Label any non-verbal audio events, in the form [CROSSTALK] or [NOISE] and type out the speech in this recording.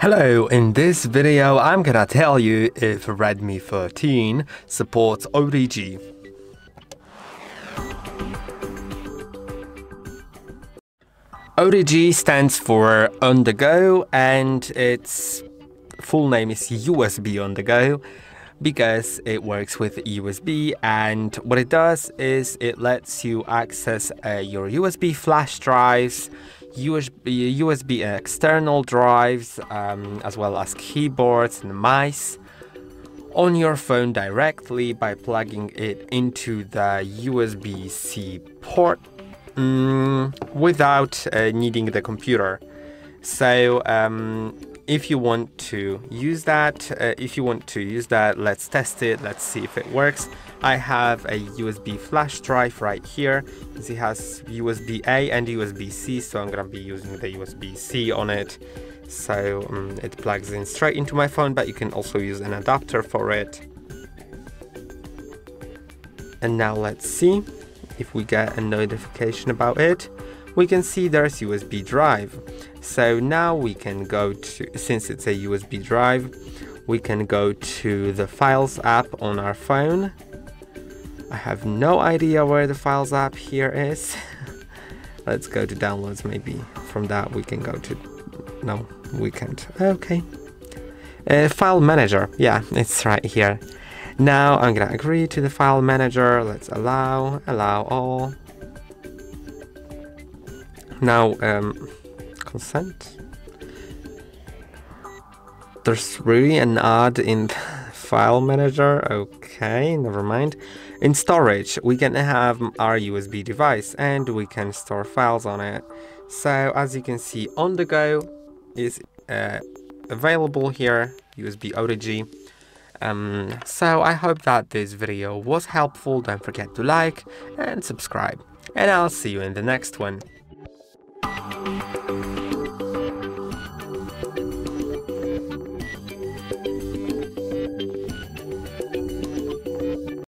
Hello, in this video I'm gonna tell you if Redmi 13 supports OTG. OTG stands for on the go and its full name is USB on the go because it works with USB and what it does is it lets you access uh, your USB flash drives, USB, USB external drives, um, as well as keyboards and mice on your phone directly by plugging it into the USB-C port mm, without uh, needing the computer. So um, if you want to use that, uh, if you want to use that, let's test it. Let's see if it works. I have a USB flash drive right here. It has USB A and USB C, so I'm gonna be using the USB C on it. So um, it plugs in straight into my phone, but you can also use an adapter for it. And now let's see if we get a notification about it we can see there's USB drive. So now we can go to, since it's a USB drive, we can go to the Files app on our phone. I have no idea where the Files app here is. [LAUGHS] Let's go to downloads maybe. From that we can go to, no, we can't. Okay. Uh, file manager, yeah, [LAUGHS] it's right here. Now I'm gonna agree to the file manager. Let's allow, allow all. Now, um, consent. There's really an odd in [LAUGHS] file manager. Okay, never mind. In storage, we can have our USB device and we can store files on it. So as you can see, on the go is uh, available here, USB OTG. Um, so I hope that this video was helpful. Don't forget to like and subscribe. And I'll see you in the next one.